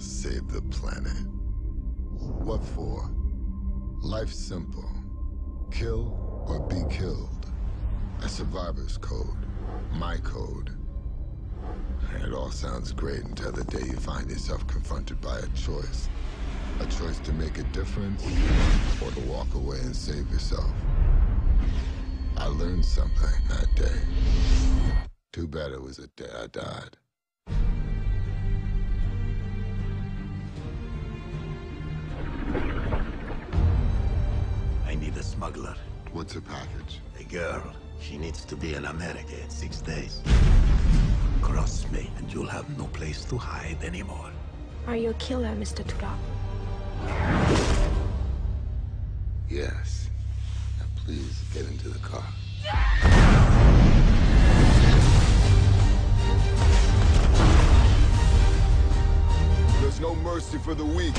save the planet. What for? Life's simple. Kill or be killed. A survivor's code. My code. It all sounds great until the day you find yourself confronted by a choice. A choice to make a difference or to walk away and save yourself. I learned something that day. Too bad it was a day I died. Smuggler. What's her package? A girl. She needs to be in America in six days. Cross me, and you'll have no place to hide anymore. Are you a killer, Mr. Toorop? Yes. Now please get into the car. There's no mercy for the weak.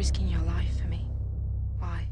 risking your life for me. Why?